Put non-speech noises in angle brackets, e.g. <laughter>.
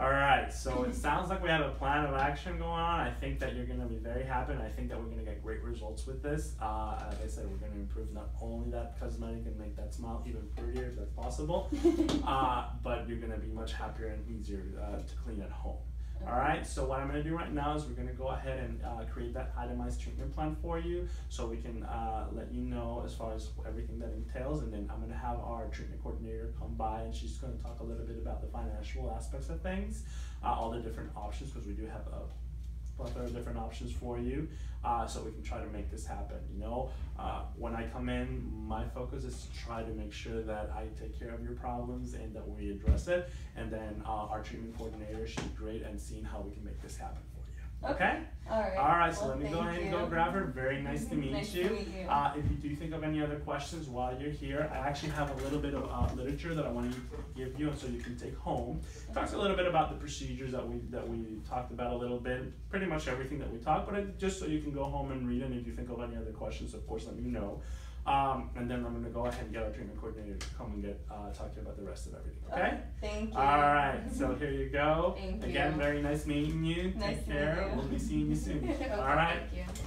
All right, so it sounds like we have a plan of action going on. I think that you're going to be very happy, and I think that we're going to get great results with this. Uh, like I said, we're going to improve not only that cosmetic and make that smile even prettier if that's possible, <laughs> uh, but you're going to be much happier and easier uh, to clean at home. All right, so what I'm gonna do right now is we're gonna go ahead and uh, create that itemized treatment plan for you so we can uh, let you know as far as everything that entails and then I'm gonna have our treatment coordinator come by and she's gonna talk a little bit about the financial aspects of things, uh, all the different options because we do have a plethora of different options for you uh, so we can try to make this happen you know? Uh, when i come in my focus is to try to make sure that i take care of your problems and that we address it and then uh, our treatment coordinator should be great and seeing how we can make this happen for you. Okay, All right. all right so Well, let me go ahead and go grab her very nice to <laughs> meet Nice you to meet you. uh, if you do think of any other questions while you're here, I actually have a little bit of uh, literature that I want to give you, and so you can take home. Talks a little bit about the procedures that we that we talked about a little bit, pretty much everything that we talked, but it, just so you can go home and read. And if you think of any other questions, of course, let me know. Um, and then I'm going to go ahead and get our treatment coordinator to come and get uh, talk to you about the rest of everything. Okay. Thank you. All right. So <laughs> here you go. Thank Again, you. very nice meeting you. Nice Take care. you. We'll be seeing you soon. <laughs> Okay, All right. Thank you.